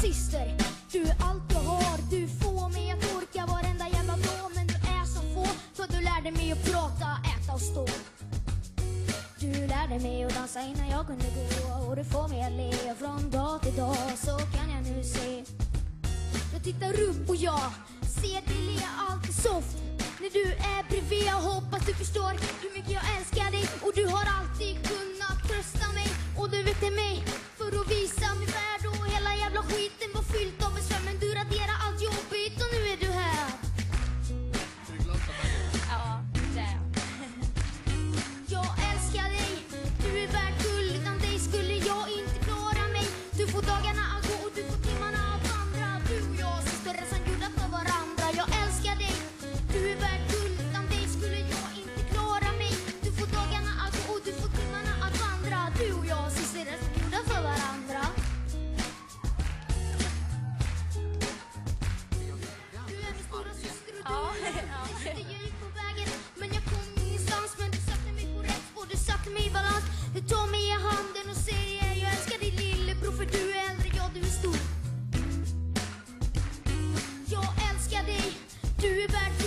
syster. Du är allt jag har, du får mig att orka varenda jävla dag. Men du är som få, för du lärde mig att prata, äta och stå. Du lärde mig att dansa innan jag kunde gå och du får mig att le från dag till dag. Så kan jag nu se. Jag tittar upp och jag ser dig le alltid soft. När du är bredvid, jag hoppas du förstår hur mycket jag älskar dig. Och du har alltid kunnat trösta mig och du vet till mig Jag gick på vägen, men jag kom ingenstans. Men du satte mig på rätt spår, du satte mig i balans. Du tar mig i handen och säger jag älskar dig lillebror för du är äldre, ja du är stor. Jag älskar dig, du är värd